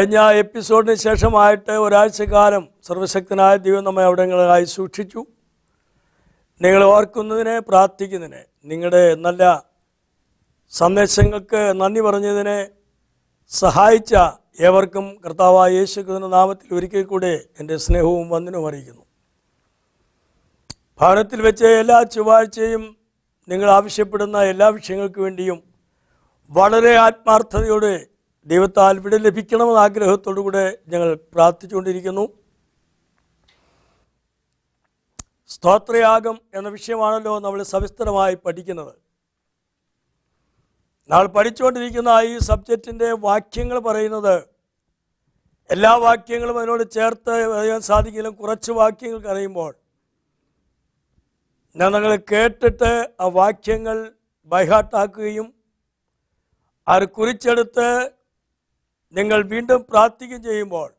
കഴിഞ്ഞ എപ്പിസോഡിന് ശേഷമായിട്ട് ഒരാഴ്ചക്കാലം സർവശക്തനായ ദൈവം നമ്മെ അവിടങ്ങളായി സൂക്ഷിച്ചു. നിങ്ങൾ ഓർക്കുന്നതിനെ പ്രാർത്ഥിക്കുന്നതിനെ നിങ്ങളുടെ നല്ല സന്ദേശങ്ങൾക്ക് നന്ദി പറഞ്ഞതിനെ സഹായിച്ച ഏവർക്കും കർത്താവായ യേശുക്കുന്ന നാമത്തിൽ ഒരിക്കൽ കൂടെ എന്റെ സ്നേഹവും വന്ദനവും അറിയിക്കുന്നു. ഭവനത്തിൽ വെച്ച എല്ലാ ചൊവ്വാഴ്ചയും നിങ്ങൾ ആവശ്യപ്പെടുന്ന എല്ലാ വിഷയങ്ങൾക്ക് വേണ്ടിയും വളരെ ആത്മാർത്ഥതയോടെ ദൈവത്താൽ ഇവിടെ ലഭിക്കണമെന്ന ആഗ്രഹത്തോടു കൂടെ ഞങ്ങൾ പ്രാർത്ഥിച്ചുകൊണ്ടിരിക്കുന്നു. സ്തോത്രയാഗം എന്ന വിഷയമാണല്ലോ നമ്മൾ സവിസ്തരമായി പഠിക്കുന്നത്. നാൾ പഠിച്ചുകൊണ്ടിരിക്കുന്ന ഈ സബ്ജക്റ്റിന്റെ വാക്യങ്ങൾ പറയുന്നത് എല്ലാ വാക്യങ്ങളും അതിനോട് ചേർത്ത് അറിയാൻ സാധിക്കില്ല കുറച്ച് വാക്യങ്ങൾ അറിയുമ്പോൾ ഞങ്ങൾ കേട്ടിട്ട് ആ വാക്യങ്ങൾ ബൈഹാട്ടാക്കുകയും അത് കുറിച്ചെടുത്ത് നിങ്ങൾ വീണ്ടും പ്രാർത്ഥിക്കുകയും ചെയ്യുമ്പോൾ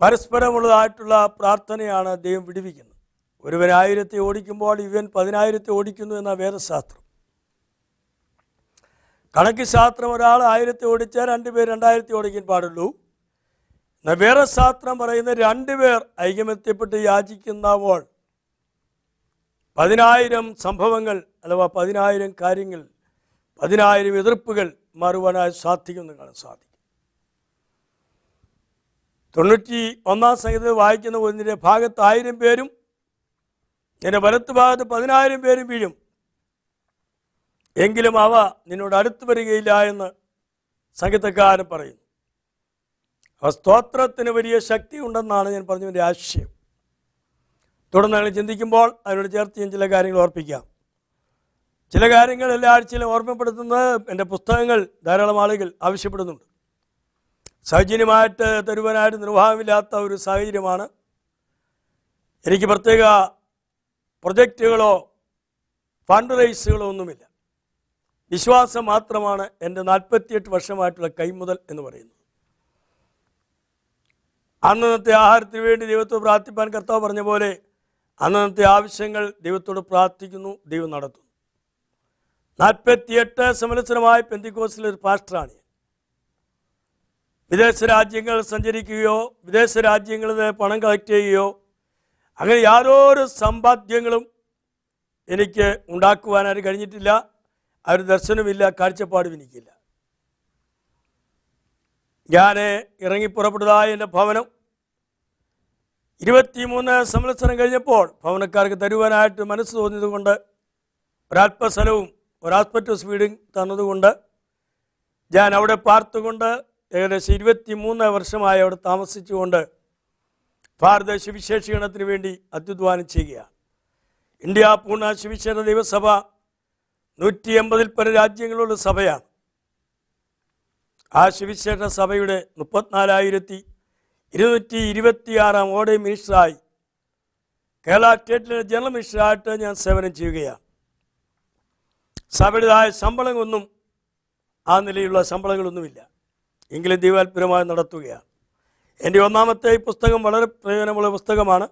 പരസ്പരമുള്ളതായിട്ടുള്ള പ്രാർത്ഥനയാണ് ദൈവം വിടിവിക്കുന്നത്. ഒരുവൻ ഓടിക്കുമ്പോൾ ഇവൻ പതിനായിരത്തെ ഓടിക്കുന്നു എന്ന വേദശാസ്ത്രം. കണക്ക് ശാസ്ത്രം ഒരാൾ ആയിരത്തെ ഓടിച്ചാൽ രണ്ടുപേർ രണ്ടായിരത്തി ഓടിക്കാൻ പാടുള്ളൂ. എന്നാൽ വേറെ ശാസ്ത്രം പറയുന്ന രണ്ടുപേർ ഐകമത്യപ്പെട്ട് യാചിക്കുന്നപ്പോൾ പതിനായിരം സംഭവങ്ങൾ അഥവാ പതിനായിരം കാര്യങ്ങൾ പതിനായിരം എതിർപ്പുകൾ മാറുവാനായി സാധിക്കുമെന്ന് കാണാൻ സാധിക്കും. തൊണ്ണൂറ്റി ഒന്നാം സംഗീതത്തിൽ വായിക്കുന്ന ഒന്നിന്റെ ഭാഗത്ത് ആയിരം പേരും എന്റെ വലത്ത് ഭാഗത്ത് പതിനായിരം പേരും വീഴും. എങ്കിലും അവ നിന്നോട് അടുത്ത് വരികയില്ല എന്ന് സംഗീതക്കാരൻ പറയുന്നു. ആ സ്തോത്രത്തിന് വലിയ ശക്തി ഉണ്ടെന്നാണ് ഞാൻ പറഞ്ഞതിന്റെ ആശയം. തുടർന്ന് ചിന്തിക്കുമ്പോൾ അതിനോട് ചേർത്ത് ഞാൻ ചില കാര്യങ്ങൾ ഓർപ്പിക്കാം. ചില കാര്യങ്ങൾ എല്ലാ ആഴ്ചയിലും ഓർമ്മപ്പെടുത്തുന്നത് എന്റെ പുസ്തകങ്ങൾ ധാരാളം ആളുകൾ ആവശ്യപ്പെടുന്നുണ്ട്. സൗജന്യമായിട്ട് തരുവാനായിട്ട് നിർവാഹമില്ലാത്ത ഒരു സാഹചര്യമാണ്. എനിക്ക് പ്രത്യേക പ്രൊജക്റ്റുകളോ ഫണ്ട് റൈസുകളോ ഒന്നുമില്ല. വിശ്വാസം മാത്രമാണ് എന്റെ നാൽപ്പത്തിയെട്ട് വർഷമായിട്ടുള്ള കൈമുതൽ എന്ന് പറയുന്നത്. അന്നത്തെ ആഹാരത്തിന് വേണ്ടി ദൈവത്തോട് പ്രാർത്ഥിപ്പാൻ കർത്താവ് പറഞ്ഞ പോലെ അന്നത്തെ ആവശ്യങ്ങൾ ദൈവത്തോട് പ്രാർത്ഥിക്കുന്നു ദൈവം നടത്തുന്നു. നാൽപ്പത്തിയെട്ട് സംവത്സരമായ പെന്തിക്കോസിലെ ഒരു പാസ്റ്ററാണ് വിദേശ രാജ്യങ്ങൾ സഞ്ചരിക്കുകയോ വിദേശ രാജ്യങ്ങളിൽ നിന്ന് പണം കളക്ട് ചെയ്യുകയോ അങ്ങനെ യാതൊരു സമ്പാദ്യങ്ങളും എനിക്ക് ഉണ്ടാക്കുവാനായിട്ട് കഴിഞ്ഞിട്ടില്ല. ആ ഒരു ദർശനമില്ല കാഴ്ചപ്പാടും എനിക്കില്ല. ഞാൻ ഇറങ്ങി പുറപ്പെട്ടതായ എന്റെ ഭവനം. ഇരുപത്തിമൂന്ന് സംവത്സരം കഴിഞ്ഞപ്പോൾ ഭവനക്കാർക്ക് തരുവാനായിട്ട് മനസ്സ് തോന്നിയതുകൊണ്ട് ഒരല്പസ്ഥലവും ഒരാസ്പെക്ട് ഫീഡിങ് തന്നതുകൊണ്ട് ഞാൻ അവിടെ പാർത്തുകൊണ്ട് ഏകദേശം ഇരുപത്തി മൂന്ന് വർഷമായി അവിടെ താമസിച്ചുകൊണ്ട് ഭാരത സുവിശേഷീകരണത്തിന് വേണ്ടി അത്യുദ്വാനം ചെയ്യുകയാണ്. ഇന്ത്യ പൂർണ ശിവശേഷ ദൈവസഭ നൂറ്റി എൺപതിൽ പല രാജ്യങ്ങളുള്ള സഭയാണ്. ആ ശിവശേഷ സഭയുടെ മുപ്പത്തിനാലായിരത്തി ഇരുന്നൂറ്റി ഇരുപത്തിയാറാം ഓടെ മിനിസ്റ്ററായി കേരള സ്റ്റേറ്റിലെ ജനറൽ മിനിസ്റ്ററായിട്ട് ഞാൻ സേവനം ചെയ്യുകയാണ്. സഭയുടേതായ ശമ്പളമൊന്നും ആ നിലയിലുള്ള ശമ്പളങ്ങളൊന്നുമില്ല. എങ്കിലും ദൈവാത്പരമായി നടത്തുകയാണ്. എന്റെ ഒന്നാമത്തെ ഈ പുസ്തകം വളരെ പ്രയോജനമുള്ള പുസ്തകമാണ്.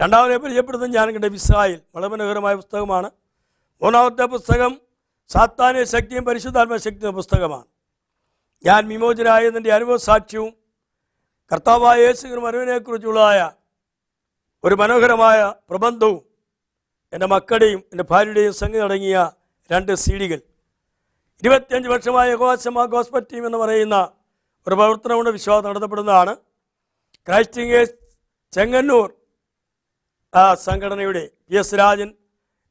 രണ്ടാമത്തെ പരിചയപ്പെടുത്തുന്നത് ഞാൻ കണ്ട വിസായിൽ വളരെ മനോഹരമായ പുസ്തകമാണ്. മൂന്നാമത്തെ പുസ്തകം സാത്താന്യ ശക്തിയും പരിശുദ്ധാത്മ ശക്തിയും പുസ്തകമാണ്. ഞാൻ വിമോചനായതിന്റെ അനുഭവ സാക്ഷ്യവും കർത്താവായ യേശുവിന് മരുവിനെക്കുറിച്ചുള്ളതായ ഒരു മനോഹരമായ പ്രബന്ധവും എന്റെ മക്കളുടെയും എന്റെ ഭാര്യയുടെയും സംഗതി അടങ്ങിയ രണ്ട് സി ഡികൾ ഇരുപത്തിയഞ്ച് വർഷമായ യഹോശമ ഗോസ്പറ്റ് ടീം എന്ന് പറയുന്ന ഒരു പ്രവർത്തനം കൊണ്ട് വിശ്വാസം നടത്തപ്പെടുന്നതാണ്. ക്രൈസ്റ്റിംഗേഴ്സ് ചെങ്ങന്നൂർ സംഘടനയുടെ പി എസ് രാജൻ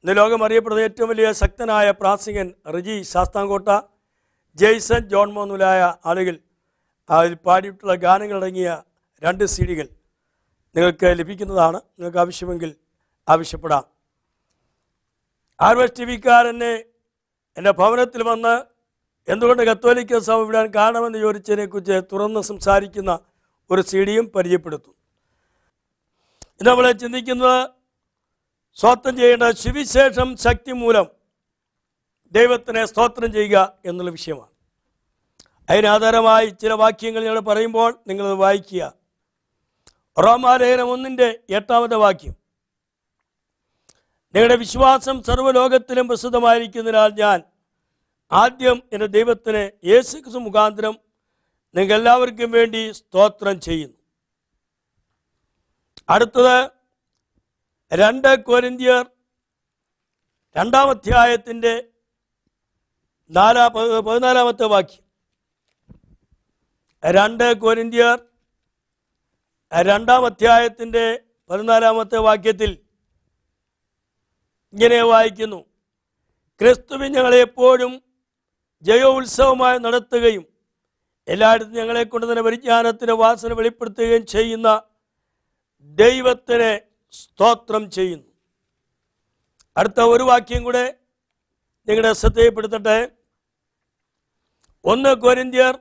ഇന്ന് ലോകം അറിയപ്പെടുന്ന ഏറ്റവും വലിയ ശക്തനായ പ്രാസികൻ റിജി ശാസ്താംകോട്ട ജെയ്സൺ ജോൺ മോന്നുലായ ആളുകൾ അതിൽ പാടിയിട്ടുള്ള ഗാനങ്ങളടങ്ങിയ രണ്ട് സി ഡികൾ നിങ്ങൾക്ക് ലഭിക്കുന്നതാണ്. നിങ്ങൾക്ക് ആവശ്യമെങ്കിൽ ആവശ്യപ്പെടാം. ഹാർവസ്റ്റ് ടി വിക്കാരനെ എന്റെ ഭവനത്തിൽ വന്ന് എന്തുകൊണ്ട് കത്തോലിക്ക സഭ വിടാൻ കാരണമെന്ന് ചോദിച്ചതിനെക്കുറിച്ച് തുറന്ന് സംസാരിക്കുന്ന ഒരു സി ഡിയും പരിചയപ്പെടുത്തും ഇത് നമ്മളെ ചിന്തിക്കുന്നത് സ്തോത്രം ചെയ്യേണ്ട സുവിശേഷം ശക്തി മൂലം ദൈവത്തിനെ സ്തോത്രം ചെയ്യുക എന്നുള്ള വിഷയമാണ്. അതിനാധാരമായി ചില വാക്യങ്ങൾ ഞങ്ങൾ പറയുമ്പോൾ നിങ്ങളത് വായിക്കുക. റോമാലേഖനം ഒന്നിന്റെ എട്ടാമത്തെ വാക്യം. നിങ്ങളുടെ വിശ്വാസം സർവലോകത്തിലും പ്രസിദ്ധമായിരിക്കുന്നതിനാൽ ഞാൻ ആദ്യം എന്റെ ദൈവത്തിന് യേശു ക്രിസ്തു മുഖാന്തരം നിങ്ങൾ എല്ലാവർക്കും വേണ്ടി സ്തോത്രം ചെയ്യുന്നു. അടുത്തത് രണ്ട് കോരിന്ത്യർ രണ്ടാം അധ്യായത്തിന്റെ നാലാ പതിനാലാമത്തെ വാക്യം. രണ്ട് കോരിന്ത്യർ രണ്ടാം അധ്യായത്തിന്റെ പതിനാലാമത്തെ വാക്യത്തിൽ ഇങ്ങനെ വായിക്കുന്നു. ക്രിസ്തുവിൻ ഞങ്ങളെ എപ്പോഴും ജയോത്സവമായി നടത്തുകയും എല്ലായിടത്തും ഞങ്ങളെ കൊണ്ട് തന്നെ പരിജ്ഞാനത്തിന്റെ വാസന വെളിപ്പെടുത്തുകയും ചെയ്യുന്ന ദൈവത്തിന് സ്തോത്രം ചെയ്യുന്നു. അടുത്ത ഒരു വാക്യം കൂടെ നിങ്ങളുടെ ശ്രദ്ധയപ്പെടുത്തട്ടെ ഒന്ന് കോരിന്ത്യർ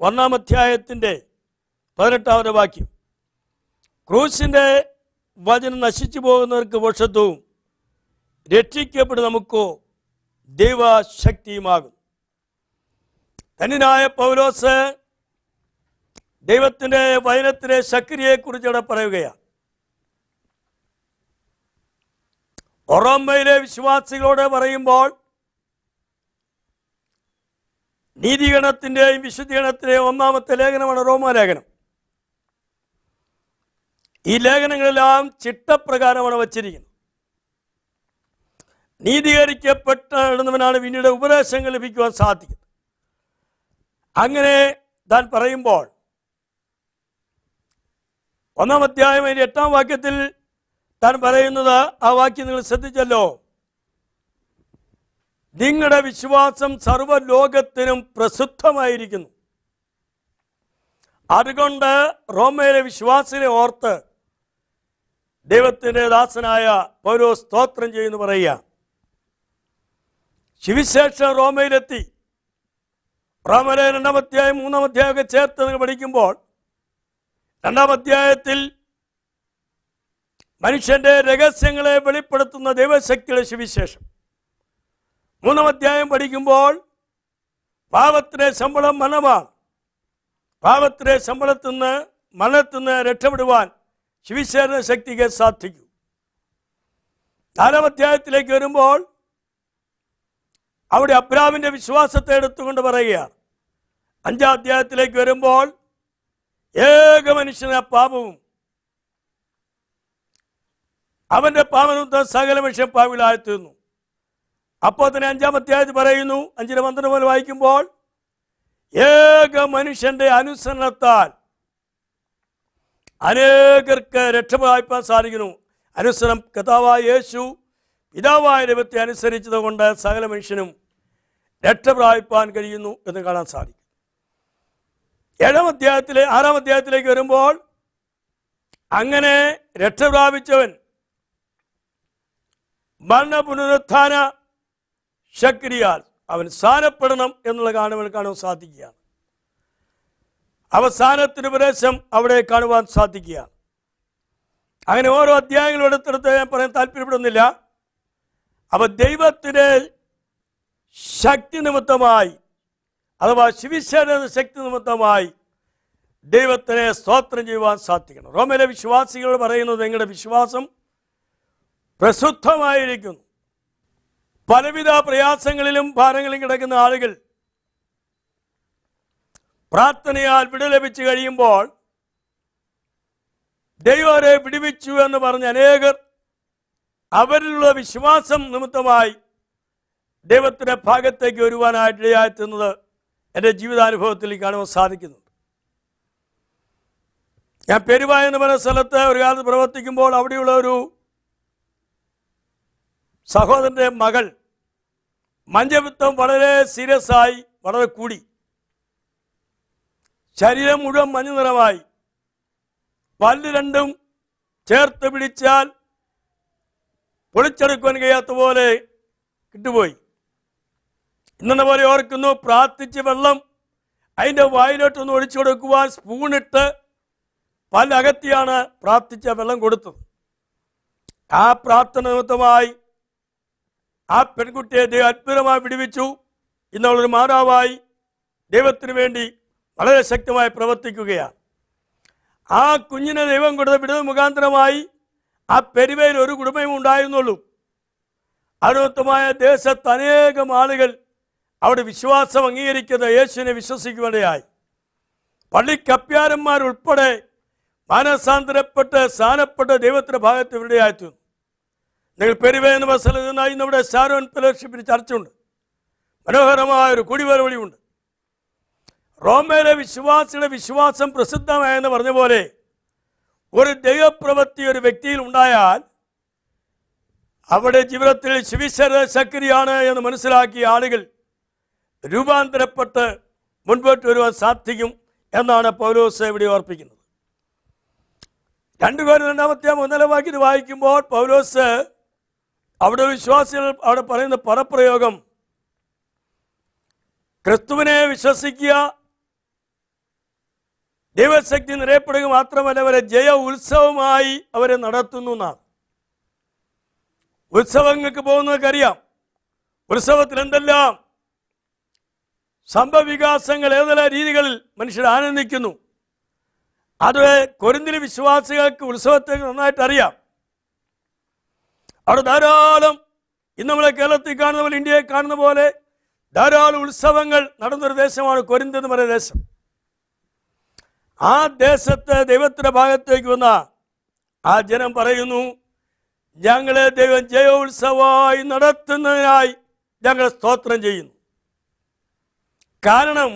ഒന്നാം അധ്യായത്തിന്റെ പതിനെട്ടാമത്തെ വാക്യം. ക്രൂസിന്റെ വചനം നശിച്ചു പോകുന്നവർക്ക് വർഷത്വവും രക്ഷിക്കപ്പെട്ട് നമുക്കോ ദൈവശക്തിയുമാകും. ധന്യനായ പൗലോസ് ദൈവത്തിന്റെ വചനത്തിലെ ശക്തിയെക്കുറിച്ച് ഇവിടെ പറയുകയാണ്. ഒറോമയിലെ വിശ്വാസികളോട് പറയുമ്പോൾ നീതിഗണത്തിന്റെയും വിശുദ്ധീകരണത്തിന്റെയും ഒന്നാമത്തെ ലേഖനമാണ് റോമാലേഖനം ഈ ലേഖനങ്ങളെല്ലാം ചിട്ടപ്രകാരമാണ് വച്ചിരിക്കുന്നത്. നീതീകരിക്കപ്പെട്ടവനാണ് പിന്നീട് ഉപദേശങ്ങൾ ലഭിക്കുവാൻ സാധിക്കുന്നത്. അങ്ങനെ താൻ പറയുമ്പോൾ ഒന്നാം അധ്യായം അതിന്റെ എട്ടാം വാക്യത്തിൽ താൻ പറയുന്നത് ആ വാക്യം നിങ്ങൾ ശ്രദ്ധിച്ചല്ലോ. നിങ്ങളുടെ വിശ്വാസം സർവലോകത്തിനും പ്രസിദ്ധമായിരിക്കുന്നു. അതുകൊണ്ട് റോമയിലെ വിശ്വാസിനെ ഓർത്ത് ദൈവത്തിന്റെ ദാസനായ പൗരോ സ്തോത്രം ചെയ്യുന്നു പറയുക. ശിവശേഷം റോമയിലെത്തി. റോമയിലെ രണ്ടാം അധ്യായം മൂന്നാം അധ്യായമൊക്കെ ചേർത്ത് പഠിക്കുമ്പോൾ രണ്ടാം അധ്യായത്തിൽ മനുഷ്യന്റെ രഹസ്യങ്ങളെ വെളിപ്പെടുത്തുന്ന ദൈവശക്തിയുടെ സുവിശേഷം. മൂന്നാം അധ്യായം പഠിക്കുമ്പോൾ പാപത്തിലെ ശമ്പളം മരണമാണ്. പാപത്തിലെ ശമ്പളത്തിൽ നിന്ന് മരണത്തിൽ നിന്ന് രക്ഷപ്പെടുവാൻ ശിവിശേഷ ശക്തിക്ക് സാധിക്കും. നാലാം അധ്യായത്തിലേക്ക് വരുമ്പോൾ അവിടെ അബ്രാമിന്റെ വിശ്വാസത്തെ എടുത്തുകൊണ്ട് പറയുകയാണ്. അഞ്ചാം അധ്യായത്തിലേക്ക് വരുമ്പോൾ ഏക മനുഷ്യനെ പാപവും. അവന്റെ പാപനത്തെ സകല മനുഷ്യൻ പാവിലായിത്തീർന്നു അപ്പോൾ തന്നെ അഞ്ചാം അധ്യായത്തിൽ പറയുന്നു അഞ്ചിന് പന്ത്രണ്ട് പോലെ വായിക്കുമ്പോൾ ഏക മനുഷ്യന്റെ അനുസരണത്താൽ അനേകർക്ക് രക്ഷപ്പെടാൻ സാധിക്കുന്നു. അനുസരണം കഥാവായ യേശു പിതാവായ ദൈവത്തെ അനുസരിച്ചത് കൊണ്ട് സകല മനുഷ്യനും രക്ഷപ്രാപിപ്പാൻ കഴിയുന്നു എന്ന് കാണാൻ സാധിക്കും. ഏഴാം അധ്യായത്തിലെ ആറാം അധ്യായത്തിലേക്ക് വരുമ്പോൾ അങ്ങനെ രക്ഷപ്രാപിച്ചവൻ മരണ പുനരുത്ഥാന ശക്തിയാൽ അവൻ സ്ഥാനപ്പെടണം എന്നുള്ള കാണുവാൻ കാണാൻ സാധിക്കുകയാണ്. അവസാനത്തിന് ഉപദേശം അവിടെ കാണുവാൻ സാധിക്കുകയാണ്. അങ്ങനെ ഓരോ അധ്യായങ്ങളും എടുത്തെടുത്ത് ഞാൻ പറയാൻ താല്പര്യപ്പെടുന്നില്ല. അപ്പൊ ദൈവത്തിന്റെ ശക്തി നിമിത്തമായി അഥവാ ശിവശേന ശക്തി നിമിത്തമായി ദൈവത്തിനെ സ്തോത്രം ചെയ്യുവാൻ സാധിക്കണം. റോമിലെ വിശ്വാസികൾ പറയുന്നത് നിങ്ങളുടെ വിശ്വാസം പ്രസിദ്ധമായിരിക്കുന്നു. പലവിധ പ്രയാസങ്ങളിലും ഭാരങ്ങളിലും കിടക്കുന്ന ആളുകൾ പ്രാർത്ഥനയാൽ വിട ലഭിച്ചു കഴിയുമ്പോൾ ദൈവരെ വിടുവിച്ചു എന്ന് പറഞ്ഞ് അനേകർ അവരിലുള്ള വിശ്വാസം നിമിത്തമായി ദൈവത്തിന്റെ ഭാഗത്തേക്ക് വരുവാനായിട്ട് ഇടയായെത്തുന്നത് എന്റെ ജീവിതാനുഭവത്തിൽ കാണുവാൻ സാധിക്കുന്നുണ്ട് ഞാൻ പെരുവായ എന്ന് പറയുന്ന സ്ഥലത്ത് ഒരു കാലത്ത് പ്രവർത്തിക്കുമ്പോൾ അവിടെയുള്ള ഒരു സഹോദരന്റെ മകൾ മഞ്ചവിത്തം വളരെ സീരിയസ് ആയി വളരെ കൂടി. ശരീരം മുഴുവൻ മഞ്ഞ നിറമായി പല്ല് രണ്ടും ചേർത്ത് പിടിച്ചാൽ പൊളിച്ചെടുക്കുവാൻ കഴിയാത്ത പോലെ കിട്ടുപോയി. ഇന്നെന്ന പോലെ ഓർക്കുന്നു പ്രാർത്ഥിച്ച് വെള്ളം അതിന്റെ വായിലോട്ടൊന്ന് ഒഴിച്ചു കൊടുക്കുവാൻ സ്പൂണിട്ട് പല്ലകത്തിയാണ് പ്രാർത്ഥിച്ച വെള്ളം കൊടുത്തത്. ആ പ്രാർത്ഥന നിമിത്തമായി ആ പെൺകുട്ടിയെ ദൈവം അത്ഭുതമായി വിടുവിച്ചു. ഇന്നുള്ളൊരു മാതാവായി ദൈവത്തിന് വേണ്ടി വളരെ ശക്തമായി പ്രവർത്തിക്കുകയാണ്. ആ കുഞ്ഞിനെ ദൈവം കൊടുത്ത വിടുന്ന മുഖാന്തരമായി ആ പെരുവയിൽ ഒരു കുടുംബവും ഉണ്ടായിരുന്നുള്ളൂ. അടുത്തമായ ദേശത്ത് അനേകം ആളുകൾ അവിടെ വിശ്വാസം അംഗീകരിക്കുന്ന യേശുവിനെ വിശ്വസിക്കുവാനിടയായി പള്ളിക്കപ്പ്യാരന്മാരുൾപ്പെടെ മാനസാന്തരപ്പെട്ട് സ്ഥാനപ്പെട്ട് ദൈവത്തിന്റെ ഭാഗത്ത് ഇവിടെയായിത്തീർന്നു നിങ്ങൾ പെരുവേ എന്ന സ്ഥലത്ത് നിന്നായി നമ്മുടെ ഷാരോൻ ഫെലോഷിപ്പിന് ചർച്ചയുണ്ട്. മനോഹരമായ ഒരു കുടിവരവളിയുണ്ട് റോമയിലെ വിശ്വാസിയുടെ വിശ്വാസം പ്രസിദ്ധമായെന്ന് പറഞ്ഞ പോലെ ഒരു ദൈവപ്രവൃത്തി ഒരു വ്യക്തിയിൽ ഉണ്ടായാൽ അവിടെ ജീവിതത്തിൽ ശിവിശര ശക്തിയാണ് എന്ന് മനസ്സിലാക്കിയ ആളുകൾ രൂപാന്തരപ്പെട്ട് മുൻപോട്ട് വരുവാൻ സാധിക്കും എന്നാണ് പൗലോസ് ഇവിടെ ഓർപ്പിക്കുന്നത്. രണ്ടു രണ്ടാമത്തെ ഒന്നര വാക്യം വായിക്കുമ്പോൾ പൗലോസ് അവിടെ വിശ്വാസികൾ അവിടെ പറയുന്ന പദപ്രയോഗം ക്രിസ്തുവിനെ വിശ്വസിക്കുക ദൈവശക്തി നിറയപ്പെടുക മാത്രമല്ല അവരെ ജയ ഉത്സവമായി അവരെ നടത്തുന്നു എന്നാണ്. ഉത്സവങ്ങൾക്ക് പോകുന്നവർക്കറിയാം ഉത്സവത്തിൽ എന്തെല്ലാം സംഭവവികാസങ്ങൾ ഏതെല്ലാം രീതികളിൽ മനുഷ്യർ ആനന്ദിക്കുന്നു. അത് കൊരിന്തിലെ വിശ്വാസികൾക്ക് ഉത്സവത്തെ നന്നായിട്ട് അറിയാം അവിടെ ധാരാളം ഇന്ന് നമ്മളെ കേരളത്തിൽ കാണുന്ന പോലെ ഇന്ത്യയെ കാണുന്ന പോലെ ധാരാളം ഉത്സവങ്ങൾ നടന്നൊരു ദേശമാണ് കൊരിന്ത് എന്ന് പറയുന്ന ദേശം. ആ ദേശത്ത് ദൈവത്തിന്റെ ഭാഗത്തേക്ക് വന്ന ആ ജനം പറയുന്നു ഞങ്ങളെ ദൈവം ജയോത്സവമായി നടത്തുന്നതിനായി ഞങ്ങൾ സ്തോത്രം ചെയ്യുന്നു. കാരണം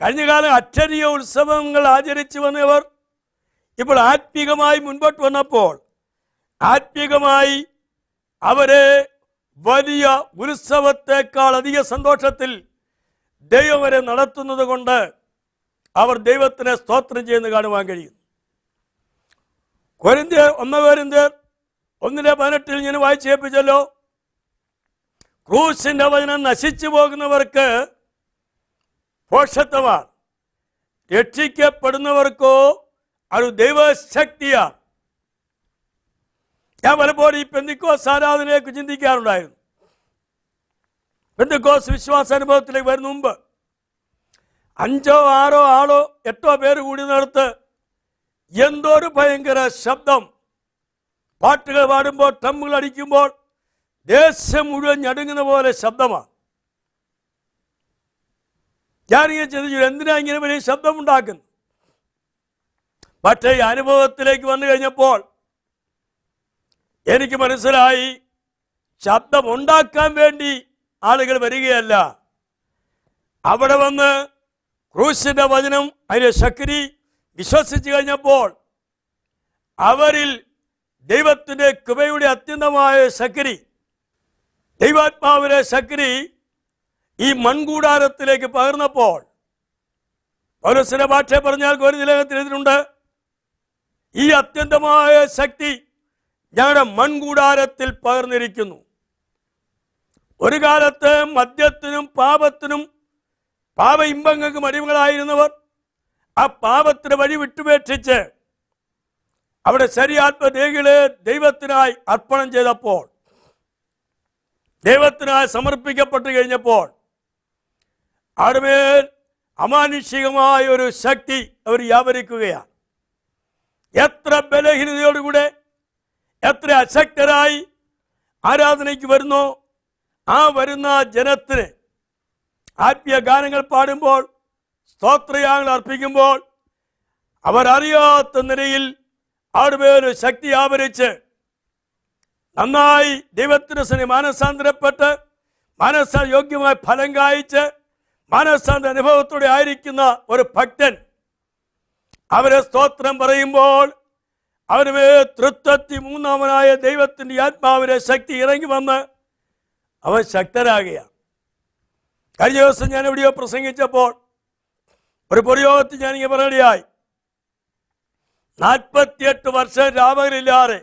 കഴിഞ്ഞ കാലം അക്ഷരീയ ഉത്സവങ്ങൾ ആചരിച്ചു വന്നവർ ഇപ്പോൾ ആത്മീകമായി മുൻപോട്ട് വന്നപ്പോൾ ആത്മീകമായി അവരെ വലിയ ഉത്സവത്തെക്കാൾ അധിക സന്തോഷത്തിൽ ദൈവം വരെ നടത്തുന്നത് കൊണ്ട് അവർ ദൈവത്തിനെ സ്തോത്രം ചെയ്യുന്ന കാണുവാൻ കഴിയും. കൊരിന്ത്യർ ഒന്ന കൊരിന്ത്യർ ഒന്നിലെ പതിനെട്ടിൽ ഞാൻ വായിച്ചു ഏൽപ്പിച്ചല്ലോ. ക്രൂശിന്റെ വചനം നശിച്ചു പോകുന്നവർക്ക് പോഷത്വമാണ്. രക്ഷിക്കപ്പെടുന്നവർക്കോ അത് ദൈവശക്തിയാണ്. ഞാൻ പലപ്പോഴും ഈ പെന്തിക്കോസ് ആരാധനയെക്കുറിച്ച് ചിന്തിക്കാറുണ്ടായിരുന്നു. പെന്തിക്കോസ് വിശ്വാസാനുഭവത്തിലേക്ക് വരുന്ന മുമ്പ് അഞ്ചോ ആറോ ആളോ എട്ടോ പേര് കൂടി നടത്ത് എന്തോ ഒരു ഭയങ്കര ശബ്ദം. പാട്ടുകൾ പാടുമ്പോൾ ടമ്മുകൾ അടിക്കുമ്പോൾ ദേശം മുഴുവൻ ഞടുങ്ങുന്ന പോലെ ശബ്ദമാണ്. ഞാനിങ്ങനെ ചിന്തിച്ചു എന്തിനാ ഇങ്ങനെ വലിയ ശബ്ദം ഉണ്ടാക്കുന്നു പക്ഷേ ഈ അനുഭവത്തിലേക്ക് വന്നു കഴിഞ്ഞപ്പോൾ എനിക്ക് മനസ്സിലായി ശബ്ദം ഉണ്ടാക്കാൻ വേണ്ടി ആളുകൾ വരികയല്ല. അവിടെ വന്ന് ക്രൂശിന്റെ വചനം അതിന്റെ ശക്തി വിശ്വസിച്ചു കഴിഞ്ഞപ്പോൾ അവരിൽ ദൈവത്തിന്റെ കൃപയുടെ അത്യന്തമായ ശക്തി ദൈവാത്മാവിലെ ശക്തി ഈ മൺകൂടാരത്തിലേക്ക് പകർന്നപ്പോൾ പൗരസിന്റെ ഭാഷ പറഞ്ഞാൽ ഒരു ഗോരിലേഖത്തിനെതിരുണ്ട് ഈ അത്യന്തമായ ശക്തി ഞങ്ങളുടെ മൺകൂടാരത്തിൽ പകർന്നിരിക്കുന്നു. ഒരു കാലത്ത് മദ്യത്തിനും പാപത്തിനും പാപ ഇമ്പങ്ങൾക്കും അടിമകളായിരുന്നവർ ആ പാപത്തിന് വഴി വിട്ടുപേക്ഷിച്ച് അവിടെ ശരിയാത്മദേഹികളെ ദൈവത്തിനായി അർപ്പണം ചെയ്തപ്പോൾ ദൈവത്തിനായി സമർപ്പിക്കപ്പെട്ടു കഴിഞ്ഞപ്പോൾ അവിടെ അമാനുഷികമായ ഒരു ശക്തി അവർ വ്യാപരിക്കുകയാണ്. എത്ര ബലഹീനതയോടുകൂടെ എത്ര അശക്തരായി ആരാധനയ്ക്ക് വരുന്നോ ആ വരുന്ന ജനത്തിന് ആത്മീയ ഗാനങ്ങൾ പാടുമ്പോൾ സ്തോത്രയാങ്ങൾ അർപ്പിക്കുമ്പോൾ അവരറിയാത്ത നിലയിൽ ആടുമേൽ ശക്തി ആവരിച്ച് നന്നായി ദൈവത്തിന് സ്നേഹം മാനസാന്തരപ്പെട്ട് മനസ്സ യോഗ്യമായ ഫലം കായ്ച്ച് മനസ്സാന്ത അനുഭവത്തോടെ ആയിരിക്കുന്ന ഒരു ഭക്തൻ അവരെ സ്തോത്രം പറയുമ്പോൾ അവരുടെ തൃത്വത്തി മൂന്നാമനായ ദൈവത്തിന്റെ ആത്മാവിലെ ശക്തി ഇറങ്ങി വന്ന് അവൻ ശക്തരാകുകയാണ്. കഴിഞ്ഞ ദിവസം ഞാൻ എവിടെയോ പ്രസംഗിച്ചപ്പോൾ ഒരു പൊതുയോഗത്തിൽ ഞാനിങ്ങനെ പറയുകയായി നാൽപ്പത്തിയെട്ട് വർഷം രാമകരില്ലാതെ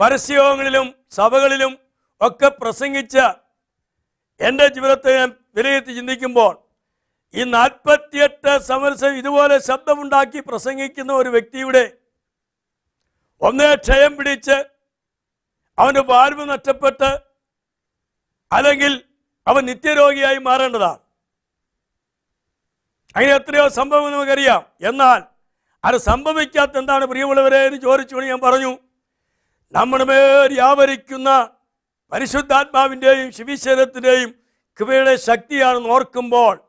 പരസ്യങ്ങളിലും സഭകളിലും ഒക്കെ പ്രസംഗിച്ച എന്റെ ജീവിതത്തെ ഞാൻ വിലയിരുത്തി ചിന്തിക്കുമ്പോൾ ഈ നാൽപ്പത്തിയെട്ട് സമരസം ഇതുപോലെ ശബ്ദമുണ്ടാക്കി പ്രസംഗിക്കുന്ന ഒരു വ്യക്തിയുടെ ഒന്നേ ക്ഷയം പിടിച്ച് അവന്റെ വാൽവ് നഷ്ടപ്പെട്ട് അല്ലെങ്കിൽ അവൻ നിത്യരോഗിയായി മാറേണ്ടതാണ്. അങ്ങനെ എത്രയോ സംഭവം നമുക്കറിയാം. എന്നാൽ അത് സംഭവിക്കാത്ത എന്താണ് പ്രിയമുള്ളവരെ എന്ന് ചോദിച്ചുകൊണ്ട് ഞാൻ പറഞ്ഞു. നമ്മുടെ മേൽ വ്യാപരിക്കുന്ന പരിശുദ്ധാത്മാവിന്റെയും ശിവീശ്വരത്തിന്റെയും കൃപയുടെ ശക്തിയാണെന്ന് ഓർക്കുമ്പോൾ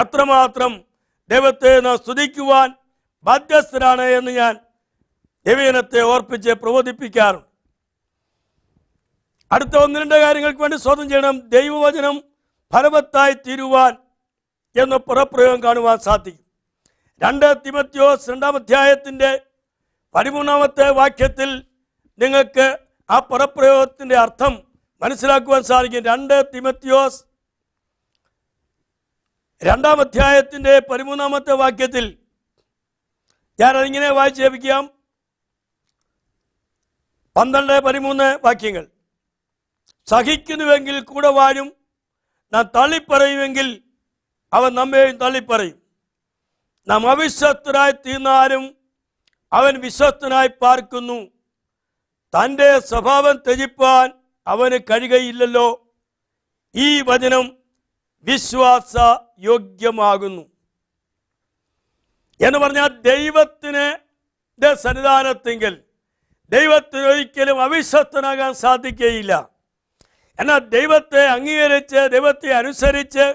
എത്രമാത്രം ദൈവത്തെ നാം സ്തുതിക്കുവാൻ ബാധ്യസ്ഥരാണ് എന്ന് ഞാൻ ദൈവീനത്തെ ഓർപ്പിച്ച് പ്രബോധിപ്പിക്കാറുണ്ട്. അടുത്ത ഒന്ന് രണ്ട് കാര്യങ്ങൾക്ക് വേണ്ടി സ്വതം ചെയ്യണം. ദൈവവചനം ഫലവത്തായി തീരുവാൻ എന്ന പുറപ്രയോഗം കാണുവാൻ സാധിക്കും. രണ്ട് തിമത്യോസ് രണ്ടാം അധ്യായത്തിന്റെ പതിമൂന്നാമത്തെ വാക്യത്തിൽ നിങ്ങൾക്ക് ആ പുറപ്രയോഗത്തിന്റെ അർത്ഥം മനസ്സിലാക്കുവാൻ സാധിക്കും. രണ്ട് തിമത്യോസ് രണ്ടാം അധ്യായത്തിന്റെ പതിമൂന്നാമത്തെ വാക്യത്തിൽ ഞാൻ അതിങ്ങനെ വായിച്ചു ലഭിക്കാം പന്ത്രണ്ട് പതിമൂന്ന് വാക്യങ്ങൾ. സഹിക്കുന്നുവെങ്കിൽ കൂടെ വാഴും. നാം തള്ളിപ്പറയുമെങ്കിൽ അവൻ നമ്മെയും തള്ളിപ്പറയും. നാം അവിശ്വസ്തനായി തീർന്നാലും അവൻ വിശ്വസ്തനായി പാർക്കുന്നു. തന്റെ സ്വഭാവം ത്യജിപ്പാൻ അവന് കഴിയുകയില്ലല്ലോ. ഈ വചനം വിശ്വാസ യോഗ്യമാകുന്നു എന്ന് പറഞ്ഞാൽ ദൈവത്തിന് സന്നിധാനത്തെങ്കിൽ ദൈവത്തിന് ഒരിക്കലും അവിശ്വസ്തനാകാൻ സാധിക്കുകയില്ല. എന്നാൽ ദൈവത്തെ അംഗീകരിച്ച് ദൈവത്തെ അനുസരിച്ച്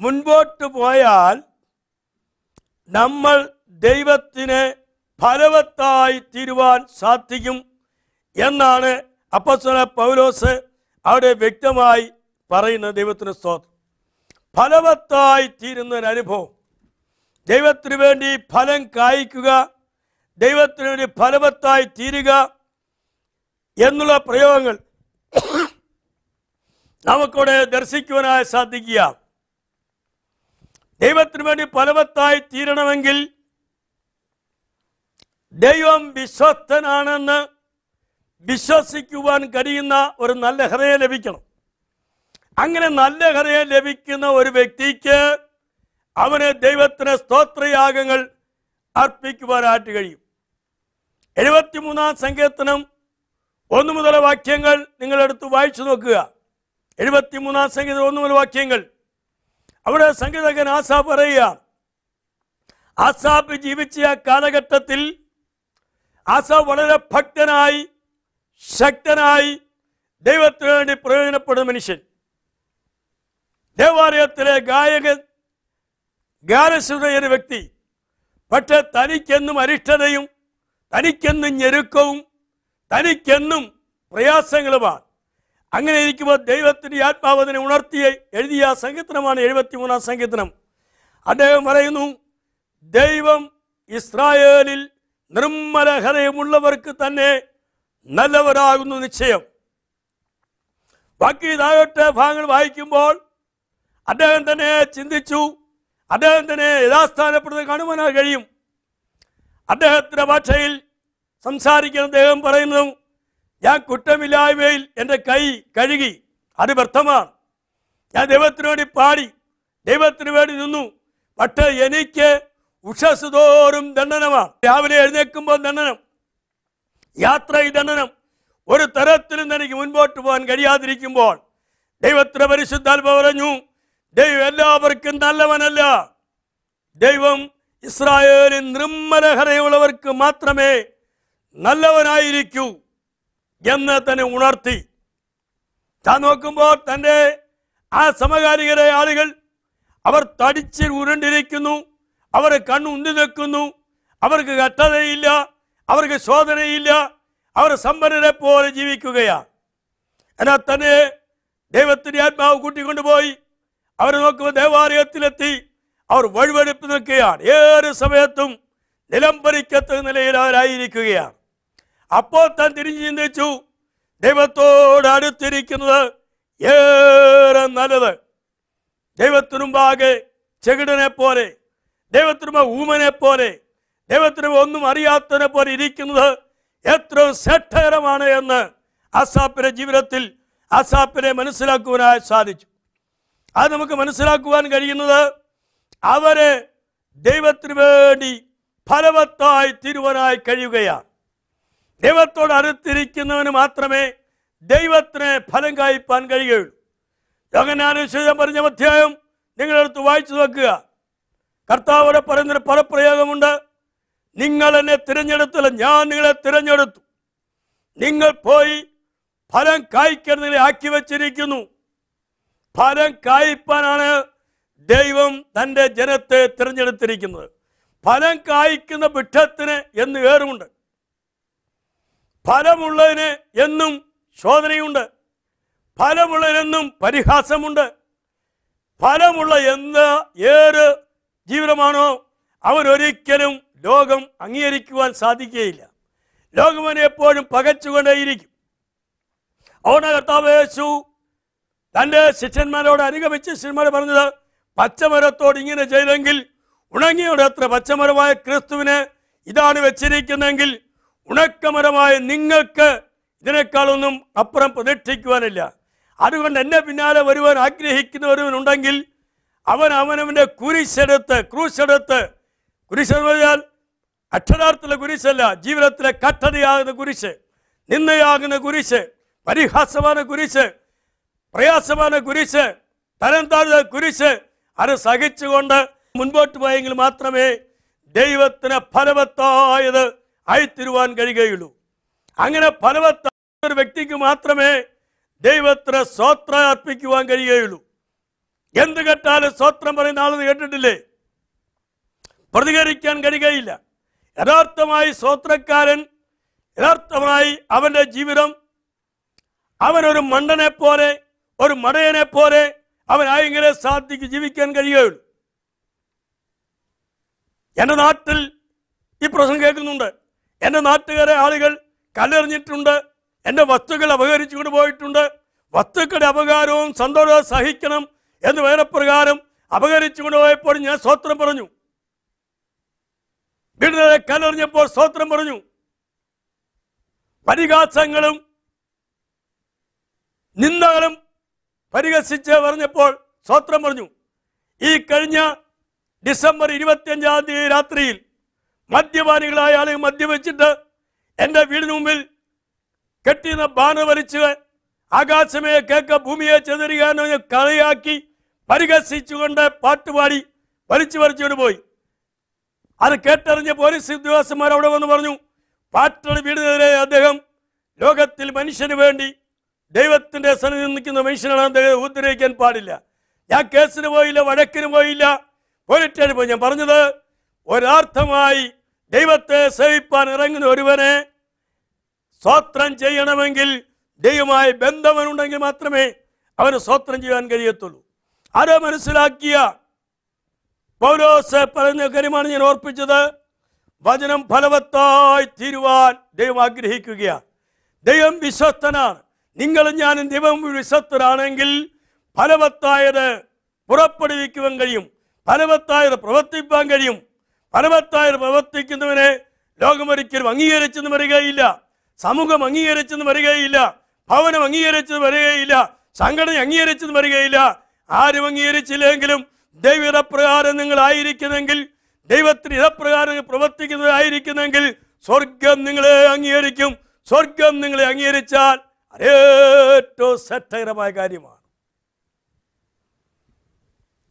മുൻപോട്ട് പോയാൽ നമ്മൾ ദൈവത്തിന് ഫലവത്തായി തീരുവാൻ സാധിക്കും എന്നാണ് അപ്പസ്വന പൗലോസ് അവിടെ വ്യക്തമായി പറയുന്ന ദൈവത്തിന് സ്തോത്രം. ഫലവത്തായി തീരുന്ന ഒരു അനുഭവം. ദൈവത്തിനു വേണ്ടി ഫലം കായ്ക്കുക ദൈവത്തിനു വേണ്ടി ഫലവത്തായി തീരുക എന്നുള്ള പ്രയോഗങ്ങൾ നമുക്കിവിടെ ദർശിക്കുവാനായി സാധിക്കുക. ദൈവത്തിന് വേണ്ടി ഫലവത്തായി തീരണമെങ്കിൽ ദൈവം വിശ്വസ്തനാണെന്ന് വിശ്വസിക്കുവാൻ കഴിയുന്ന ഒരു നല്ല ഹൃദയം ലഭിക്കണം. അങ്ങനെ നല്ല ഹൃദയം ലഭിക്കുന്ന ഒരു വ്യക്തിക്ക് അവന് ദൈവത്തിന് സ്തോത്രയാഗങ്ങൾ അർപ്പിക്കുവാനായിട്ട് കഴിയും. എഴുപത്തിമൂന്നാം സങ്കീർത്തനം ഒന്നു മുതൽ വാക്യങ്ങൾ നിങ്ങളെടുത്ത് വായിച്ചു നോക്കുക. എഴുപത്തിമൂന്നാം സംഗീത ഒന്ന് മുതൽ വാക്യങ്ങൾ. അവിടെ സംഗീതകൻ ആസാ പറയുക ആസാബ് ജീവിച്ച ആ കാലഘട്ടത്തിൽ ആസാ വളരെ ഭക്തനായി ശക്തനായി ദൈവത്തിന് വേണ്ടി പ്രയോജനപ്പെടുന്ന മനുഷ്യൻ. ദേവാലയത്തിലെ ഗായകൻ ഗാനശ്രുതയൊരു വ്യക്തി. പക്ഷെ തനിക്കെന്നും അരിഷ്ടതയും തനിക്കെന്നും ഞെരുക്കവും തനിക്കെന്നും പ്രയാസങ്ങളുമാണ്. അങ്ങനെ ഇരിക്കുമ്പോൾ ദൈവത്തിന്റെ ആത്മാവതിനെ ഉണർത്തി എഴുതിയ സങ്കീർത്തനമാണ് എഴുപത്തിമൂന്നാം സങ്കീർത്തനം. അദ്ദേഹം പറയുന്നു ദൈവം ഇസ്രായേലിൽ നിർമ്മല ഹൃദയമുള്ളവർക്ക് തന്നെ നല്ലവരാകുന്നു നിശ്ചയം. ബാക്കി താഴോട്ട് ഭാഗങ്ങൾ വായിക്കുമ്പോൾ അദ്ദേഹം തന്നെ ചിന്തിച്ചു അദ്ദേഹം തന്നെ യഥാസ്ഥാനപ്പെടുന്നത് കാണുവാനാ കഴിയും. അദ്ദേഹത്തിന്റെ ഭാഷയിൽ സംസാരിക്കുന്ന അദ്ദേഹം പറയുന്നു ഞാൻ കുറ്റമില്ലായ്മയിൽ എന്റെ കൈ കഴുകി. അത് വ്യർത്ഥമാണ്. ഞാൻ ദൈവത്തിന് വേണ്ടി പാടി. ദൈവത്തിന് വേണ്ടി നിന്നു. പക്ഷേ എനിക്ക് ഉഷസ് തോറും ദണ്ഡനമാണ്. രാവിലെ എഴുന്നേൽക്കുമ്പോൾ ദണ്ഡനം. യാത്രയിൽ ദണ്ഡനം. ഒരു തരത്തിലും എനിക്ക് മുൻപോട്ട് പോകാൻ കഴിയാതിരിക്കുമ്പോൾ ദൈവത്തിന് പരിശുദ്ധാൽ പറഞ്ഞു ദൈവം എല്ലാവർക്കും നല്ലവനല്ല. ദൈവം ഇസ്രായേലിൻ നിർമ്മല ഹൃദയമുള്ളവർക്ക് മാത്രമേ നല്ലവനായിരിക്കൂ. എന്ന് തന്നെ ഉണർത്തി. താൻ നോക്കുമ്പോൾ തന്റെ ആ സമകാലികരായ ആളുകൾ അവർ തടിച്ച് ഉരുണ്ടിരിക്കുന്നു. അവർ കണ്ണുന്തി നിൽക്കുന്നു. അവർക്ക് കട്ടതയില്ല. അവർക്ക് ശോധനയില്ല. അവർ സമ്പന്നരെ പോലെ ജീവിക്കുകയാണ് എന്നാൽ തന്നെ ദൈവത്തിന്റെ ആത്മാവ് കൂട്ടിക്കൊണ്ടുപോയി. അവർ നോക്കുമ്പോൾ ദേവാലയത്തിലെത്തി. അവർ വഴിവെടുപ്പ് നിൽക്കുകയാണ്. ഏത് സമയത്തും നിലംപരിക്കത്ത നിലയിൽ അവരായിരിക്കുകയാണ്. അപ്പോൾ താൻ തിരിഞ്ഞു ചിന്തിച്ചു ദൈവത്തോട് അടുത്തിരിക്കുന്നത് ഏറെ നല്ലത്. ദൈവത്തിനുമ്പാകെ ചെകിടനെ പോലെ ദൈവത്തിനുമ്പ ഊമനെ പോലെ ദൈവത്തിന് ഒന്നും അറിയാത്തതിനെ പോലെ ഇരിക്കുന്നത് എത്ര ശ്രദ്ധകരമാണ് എന്ന് അസാപ്പിന്റെ ജീവിതത്തിൽ അസാപ്പിനെ മനസ്സിലാക്കുവാനായി സാധിച്ചു. അത് നമുക്ക് മനസ്സിലാക്കുവാൻ കഴിയുന്നത് അവരെ ദൈവത്തിന് വേണ്ടി ഫലവത്തായി തീരുവാനായി കഴിയുകയാണ്. ദൈവത്തോട് അടുത്തിരിക്കുന്നവന് മാത്രമേ ദൈവത്തിന് ഫലം കായ്പാൻ കഴിയുകയുള്ളൂ. യോഗനാനുശേഷം പറഞ്ഞ അധ്യായം നിങ്ങളെടുത്ത് വായിച്ചു നോക്കുക. കർത്താവിടെ പറയുന്നൊരു പദപ്രയോഗമുണ്ട് നിങ്ങൾ എന്നെ തിരഞ്ഞെടുത്തില്ല ഞാൻ നിങ്ങളെ തിരഞ്ഞെടുത്തു. നിങ്ങൾ പോയി ഫലം കായ്ക്കുന്നതിനെ ആക്കി വച്ചിരിക്കുന്നു. ഫലം കായ്പാനാണ് ദൈവം തന്റെ ജനത്തെ തിരഞ്ഞെടുത്തിരിക്കുന്നത്. ഫലം കായ്ക്കുന്ന വൃക്ഷത്തിന് എന്ന് ഏറുമുണ്ട് ഫലമുള്ളതിന് എന്നും ശോധനയുണ്ട്. ഫലമുള്ളതിനെന്നും പരിഹാസമുണ്ട്. ഫലമുള്ള എന്ത് ഏറ് ജീവിതമാണോ അവൻ ഒരിക്കലും ലോകം അംഗീകരിക്കുവാൻ സാധിക്കുകയില്ല. ലോകം അവനെ എപ്പോഴും പകച്ചുകൊണ്ടേയിരിക്കും. അവനെ കർത്താവേശു തന്റെ ശിഷ്യന്മാരോട് അനുഗമിച്ച് ശിഷ്യന്മാർ പറഞ്ഞത് പച്ചമരത്തോട് ഇങ്ങനെ ചെയ്തെങ്കിൽ ഉണങ്ങിയോടെ അത്ര പച്ചമരമായ ക്രിസ്തുവിനെ ഇതാണ് വെച്ചിരിക്കുന്നതെങ്കിൽ ഉണക്കമരമായ നിങ്ങൾക്ക് ഇതിനേക്കാളൊന്നും അപ്പുറം പ്രതീക്ഷിക്കുവാനില്ല. അതുകൊണ്ട് എന്നെ പിന്നാലെ വരുവാൻ ആഗ്രഹിക്കുന്നവരുവനുണ്ടെങ്കിൽ അവൻ അവനവന്റെ കുരിശെടുത്ത് ക്രൂശെടുത്ത് കുരിശെന്ന് പറഞ്ഞാൽ അക്ഷരാർത്ഥത്തിലെ കുരിശല്ല ജീവിതത്തിലെ കട്ടതയാകുന്ന കുരിശ് നിന്നയാകുന്ന കുരിശ് പരിഹാസമാണ് കുരിശ് പ്രയാസമാണ് കുരിശ് തരം താഴ്ന്ന കുരിശ് അത് സഹിച്ചുകൊണ്ട് മുൻപോട്ട് പോയെങ്കിൽ മാത്രമേ ദൈവത്തിന് ഫലവത്തായത് ആയിത്തീരുവാൻ കഴിയുകയുള്ളൂ. അങ്ങനെ ഫലവത്തായ ഒരു വ്യക്തിക്ക് മാത്രമേ ദൈവത്തിന് സ്വോത്ര അർപ്പിക്കുവാൻ കഴിയുകയുള്ളൂ. എന്ത് കേട്ടാലും സ്വോത്രം പറയുന്ന ആളെന്ന് കേട്ടിട്ടില്ലേ? പ്രതികരിക്കാൻ കഴിയുകയില്ല. യഥാർത്ഥമായി സ്വോത്രക്കാരൻ യഥാർത്ഥമായി അവന്റെ ജീവിതം അവനൊരു മണ്ടനെ പോലെ ഒരു മടയനെ പോലെ അവനായെങ്കിലേ സാധിക്ക് ജീവിക്കാൻ കഴിയുകയുള്ളൂ. എന്റെ നാട്ടിൽ ഈ പ്രശ്നം കേൾക്കുന്നുണ്ട്. എന്റെ നാട്ടുകാരെ ആളുകൾ കല്ലെറിഞ്ഞിട്ടുണ്ട്. എന്റെ വസ്തുക്കൾ അപഹരിച്ചു കൊണ്ടുപോയിട്ടുണ്ട് വസ്തുക്കളുടെ അപകാരവും സന്തോഷവും സഹിക്കണം എന്ന് വേനപ്രകാരം അപഹരിച്ചു കൊണ്ടുപോയപ്പോൾ ഞാൻ സ്വത്രം പറഞ്ഞു. വീടിനെ കല്ലെറിഞ്ഞപ്പോൾ സ്വത്രം പറഞ്ഞു. പരിഹാസങ്ങളും നിന്ദകളും പരിഹസിച്ച് പറഞ്ഞപ്പോൾ സ്വത്രം പറഞ്ഞു. ഈ കഴിഞ്ഞ ഡിസംബർ ഇരുപത്തിയഞ്ചാം തീയതി രാത്രിയിൽ മദ്യപാനികളായ ആളുകൾ മദ്യവെച്ചിട്ട് എന്റെ വീടിന് മുമ്പിൽ കെട്ടിയുന്ന ബാനർ വലിച്ച് ആകാശമേ കേക്ക ഭൂമിയെ ചെതറിയ എന്ന് കളിയാക്കി പരിഹസിച്ചുകൊണ്ട് പാട്ടുപാടി വലിച്ചു വലിച്ചുകൊണ്ട് പോയി. അത് കേട്ടറിഞ്ഞ പോലീസ് ഉദ്യോഗസ്ഥന്മാർ അവിടെ വന്ന് പറഞ്ഞു പാട്ടളി വീടിനെതിരെ അദ്ദേഹം ലോകത്തിൽ മനുഷ്യന് വേണ്ടി ദൈവത്തിന്റെ സന്നിധി നിൽക്കുന്ന മനുഷ്യനാണ് അദ്ദേഹം. ഉദ്ധരിക്കാൻ പാടില്ല. ഞാൻ കേസിന് പോയില്ല വഴക്കിന് പോയില്ല. പോലീസ് പോയി. ഞാൻ പറഞ്ഞത് ഒരാർത്ഥമായി ദൈവത്തെ സേവിപ്പാൻ ഇറങ്ങുന്ന ഒരുവനെ സ്വാത്രം ചെയ്യണമെങ്കിൽ ദൈവമായി ബന്ധവനുണ്ടെങ്കിൽ മാത്രമേ അവന് സ്വാത്രം ചെയ്യാൻ കഴിയത്തുള്ളൂ. അത് മനസ്സിലാക്കിയ പൗലോസ് പറഞ്ഞ കാര്യമാണ് ഞാൻ ഓർപ്പിച്ചത്. വചനം ഫലവത്തായി തീരുവാൻ ദൈവം ആഗ്രഹിക്കുകയാണ്. ദൈവം വിശ്വസ്തനാണ്. നിങ്ങളും ഞാനും ദൈവം വിശ്വസ്തരാണെങ്കിൽ ഫലവത്തായത് പുറപ്പെടുവിക്കുവാൻ കഴിയും. ഫലവത്തായത് പ്രവർത്തിപ്പാൻ കഴിയും. ഫലവത്തായത് പ്രവർത്തിക്കുന്നവനെ ലോകമൊരിക്കലും അംഗീകരിച്ചെന്ന് വരികയില്ല. സമൂഹം അംഗീകരിച്ചെന്ന് വരികയില്ല. ഭവനം അംഗീകരിച്ചെന്ന് വരികയില്ല. സംഘടന അംഗീകരിച്ചെന്ന് വരികയില്ല. ആരും അംഗീകരിച്ചില്ലെങ്കിലും ദൈവപ്രകാരം നിങ്ങൾ ആയിരിക്കുന്നെങ്കിൽ ദൈവത്തിന് ഇതപ്രകാരം പ്രവർത്തിക്കുന്നതായിരിക്കുന്നെങ്കിൽ സ്വർഗം നിങ്ങളെ അംഗീകരിക്കും. സ്വർഗം നിങ്ങളെ അംഗീകരിച്ചാൽ അതേറ്റവും ഏറ്റവും ശ്രദ്ധകരമായ കാര്യമാണ്.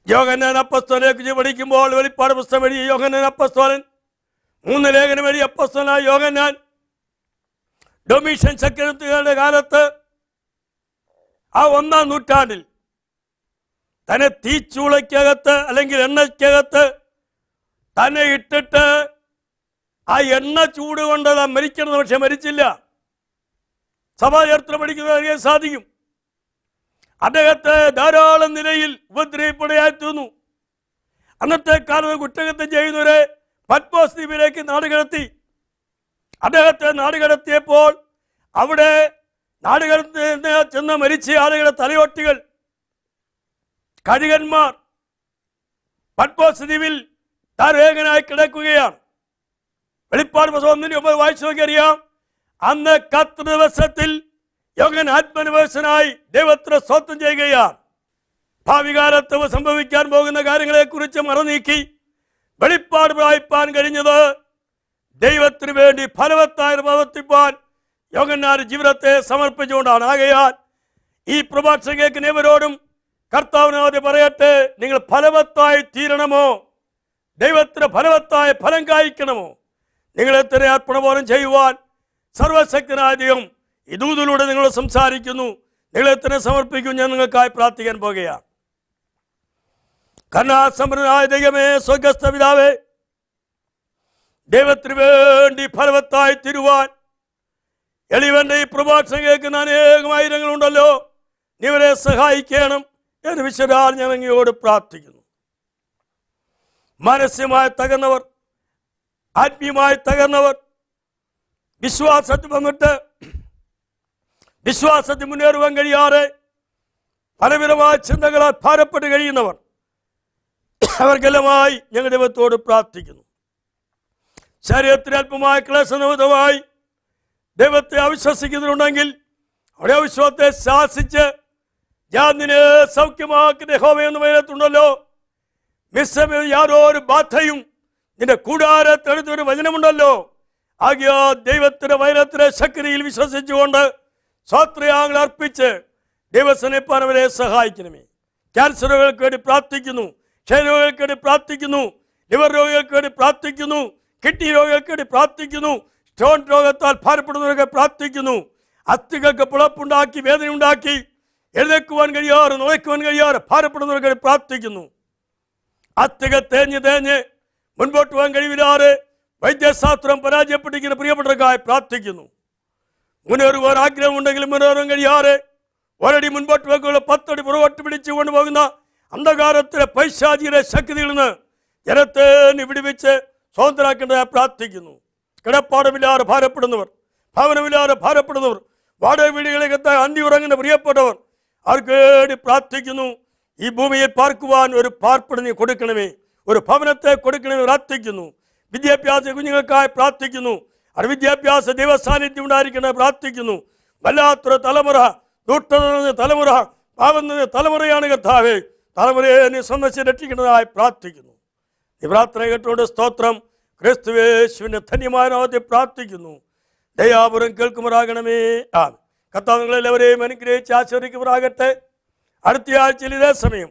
യോഗന്നാൻ അപ്പസ്തോനെ പഠിക്കുമ്പോൾ വെളിപ്പാട് പുസ്തകം എഴുതിയ യോഗന്നാൻ അപ്പസ്തോലൻ മൂന്ന് ലേഖനം എഴുതിയ അപ്പസ്തോലായ യോഗനാൻ ഡൊമീഷ്യൻ ചക്രവർത്തികളുടെ കാലത്ത് ആ ഒന്നാം നൂറ്റാണ്ടിൽ തന്നെ തീച്ചൂളയ്ക്കകത്ത് അല്ലെങ്കിൽ എണ്ണയ്ക്കകത്ത് തന്നെ ഇട്ടിട്ട് ആ എണ്ണ ചൂട് കൊണ്ട് താൻ മരിക്കണം പക്ഷെ മരിച്ചില്ല. സഭാചരിത്രം അറിയാൻ സാധിക്കും. അദ്ദേഹത്തെ ധാരാളം നിലയിൽ ഉപദ്രവിപ്പടയായി തീർന്നു അന്നത്തെ കാലത്ത് കുറ്റകൃത്യം ചെയ്യുന്നവരെ പത്മോസ് ദ്വീപിലേക്ക് നാടുകടത്തി. അദ്ദേഹത്തെ നാടുകടത്തിയപ്പോൾ അവിടെ നാടുകടത്തി ചെന്ന് മരിച്ച ആളുകളുടെ തലയോട്ടികൾ കഴുകന്മാർ പത്മോസ് ദ്വീപിൽ താരേഖനായി കിടക്കുകയാണ്. വെളിപ്പാട് പ്രസവം ഒന്നിന് വായിച്ചു നോക്കിയറിയാം. അന്ന് കത്ത് ദിവസത്തിൽ യോഗൻ ആത്മനിവേശനായി ദൈവത്തിന് സ്വന്തം ചെയ്യുകയാണ് ഭാവി കാലത്ത് സംഭവിക്കാൻ പോകുന്ന കാര്യങ്ങളെക്കുറിച്ച് മറനീക്കി വെളിപ്പാട് വായിപ്പാൻ കഴിഞ്ഞത് ദൈവത്തിന് വേണ്ടി ഫലവത്തായ പ്രവർത്തിപ്പാൻ യോഗന്നാർ ജീവിതത്തെ സമർപ്പിച്ചുകൊണ്ടാണ് ആകയാൽ ഈ പ്രഭാഷണം കേൾക്കുന്നവരോടും കർത്താവിനോട് പറയട്ടെ നിങ്ങൾ ഫലവത്തായി തീരണമോ ദൈവത്തിന് ഫലവത്തായ ഫലം കായ്ക്കണമോ നിങ്ങൾ എത്ര അർപ്പണബോധം ചെയ്യുവാൻ സർവശക്തനായ ഈ നിങ്ങൾ സംസാരിക്കുന്നു. നിങ്ങൾ എത്ര സമർപ്പിക്കും ഞാൻ നിങ്ങൾക്കായി പ്രാർത്ഥിക്കാൻ പോകുകയാണ്. കരുണാസമ്പന്നനായ ദൈവമേ സ്വർഗസ്ഥ പിതാവേ ദൈവത്തിന് വേണ്ടി ഫലവത്തായി തിരുവാൻ എളിവന്റെ ഈ പ്രഭാഷണം കേൾക്കുന്ന അനേകം ആയിരങ്ങളുണ്ടല്ലോ. നീ ഇവരെ സഹായിക്കണം എന്ന് വിശ്വരാൽ ഞാൻ അങ്ങയോട് പ്രാർത്ഥിക്കുന്നു. മാനസികമായി തകർന്നവർ ആത്മീയമായി തകർന്നവർ വിശ്വാസത്തിൽ വന്നിട്ട് വിശ്വാസത്തിൽ മുന്നേറുവാൻ കഴിയാതെ പലവിധമായ ചിന്തകളാൽ ഭാരപ്പെട്ട് കഴിയുന്നവർ അവർക്കെല്ലാമായി ഞങ്ങൾ ദൈവത്തോട് പ്രാർത്ഥിക്കുന്നു. ശരീരത്തിന് അല്പമായ ക്ലേശനിമിതമായി ദൈവത്തെ അവിശ്വസിക്കുന്നുണ്ടെങ്കിൽ അവിടെ അവിശ്വാസത്തെ ശാസിച്ച് ഞാൻ നിന്നെ ദേഹോമയെന്ന് ഹോമയെന്ന് മിസ്സമേ യാതോ ഒരു ബാധയും നിന്റെ കൂടാരത്തെടുത്തൊരു വചനമുണ്ടല്ലോ. ആകിയ ദൈവത്തിന്റെ വൈരത്തിന്റെ ശക്തിയിൽ വിശ്വസിച്ചുകൊണ്ട് സ്വാത്രയാങ്ങൾ അർപ്പിച്ച് ദൈവസനെ പറവരെ സഹായിക്കണമേ. ക്യാൻസർ രോഗികൾക്ക് വേണ്ടി പ്രാർത്ഥിക്കുന്നു ക്ഷയരോഗികൾക്ക് വേണ്ടി പ്രാർത്ഥിക്കുന്നു ലിവർ രോഗികൾക്ക് വേണ്ടി പ്രാർത്ഥിക്കുന്നു കിഡ്നി രോഗികൾക്ക് വേണ്ടി പ്രാർത്ഥിക്കുന്നു സ്റ്റോൺ രോഗത്താൽ ഭാരപ്പെടുന്നവരൊക്കെ പ്രാർത്ഥിക്കുന്നു. അസ്ഥികൾക്ക് പുളപ്പുണ്ടാക്കി വേദന ഉണ്ടാക്കി എഴുന്നേക്കുവാൻ കഴിയാറ് നോയക്കുവാൻ കഴിയാറ് ഭാരപ്പെടുന്നവർക്ക് പ്രാർത്ഥിക്കുന്നു. അസ്ഥികൾ തേഞ്ഞ് തേഞ്ഞ് മുൻപോട്ട് പോകാൻ കഴിവില്ലാറ് വൈദ്യശാസ്ത്രം പരാജയപ്പെട്ടിരിക്കുന്ന പ്രിയപ്പെട്ടവർക്കായി പ്രാർത്ഥിക്കുന്നു. മുന്നേറുവാൻ ആഗ്രഹമുണ്ടെങ്കിലും മുന്നേറാൻ കഴിയാതെ ഒരടി മുൻപോട്ട് വെക്കുള്ള പത്തടി പുറകോട്ട് പിടിച്ചു കൊണ്ടുപോകുന്ന അന്ധകാരത്തിലെ പൈശാചിയുടെ ശക്തിയിൽ നിന്ന് ജനത്തെ വിടുവിച്ച് സ്വതന്ത്രരാക്കേണ്ടതായി പ്രാർത്ഥിക്കുന്നു. കിടപ്പാടമില്ലാതെ ഭാരപ്പെടുന്നവർ ഭവനമില്ലാതെ ഭാരപ്പെടുന്നവർ വാടക വീടുകളിലേക്ക് അന്തി ഉറങ്ങുന്ന പ്രിയപ്പെട്ടവർ അവർക്ക് വേണ്ടി പ്രാർത്ഥിക്കുന്നു? ഈ ഭൂമിയിൽ പാർക്കുവാൻ ഒരു പാർപ്പിടുന്ന നീ കൊടുക്കണമേ. ഒരു ഭവനത്തെ കൊടുക്കണമേ പ്രാർത്ഥിക്കുന്നു. വിദ്യാഭ്യാസ കുഞ്ഞുങ്ങൾക്കായി പ്രാർത്ഥിക്കുന്നു. അത് വിദ്യാഭ്യാസ ദൈവസാന്നിധ്യം ഉണ്ടായിരിക്കണേ പ്രാർത്ഥിക്കുന്നു. വല്ലാത്തൊരു തലമുറ ദുഷ്ട തലമുറ പാവം നിറഞ്ഞ തലമുറയാണ് കർത്താവേ. തലമുറയെ നീ സന്ദർശിച്ച് രക്ഷിക്കുന്നതായി പ്രാർത്ഥിക്കുന്നു. ഈ പ്രാർത്ഥന കേട്ടുകൊണ്ട് സ്തോത്രം. ക്രിസ്തുവേശുവിന്റെ ധന്യമായ നാമത്തിൽ പ്രാർത്ഥിക്കുന്നു. ദയാപുരം കേൾക്കുമാറാകണമേ. ആ കർത്താവ് നിങ്ങളെല്ലാവരെയും അനുഗ്രഹിച്ച് ആശ്വദിക്കുമാറാകട്ടെ അടുത്ത ആഴ്ചയിൽ ഇതേ സമയം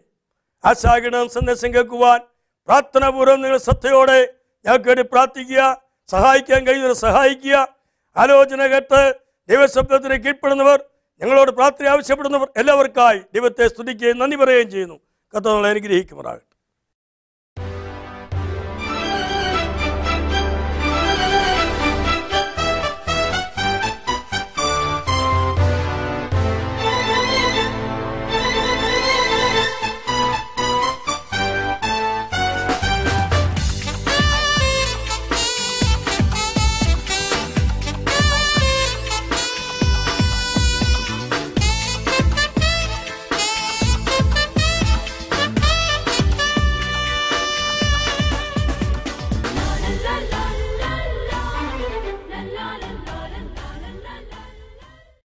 ആശാഗിണം സന്ദേശം കേൾക്കുവാൻ പ്രാർത്ഥനാപൂർവം നിങ്ങൾ ശ്രദ്ധയോടെ ഞങ്ങൾക്ക് വേണ്ടി പ്രാർത്ഥിക്കുക. സഹായിക്കാൻ കഴിയുന്നവർ സഹായിക്കുക. ആലോചന കേട്ട് ദൈവശബ്ദത്തിന് കീഴ്പ്പെടുന്നവർ ഞങ്ങളോട് പ്രാർത്ഥന ആവശ്യപ്പെടുന്നവർ എല്ലാവർക്കായി ദൈവത്തെ സ്തുതിക്കുകയും നന്ദി പറയുകയും ചെയ്യുന്നു. കർത്താവ് നിങ്ങളെ അനുഗ്രഹിക്കുമാറാകട്ടെ.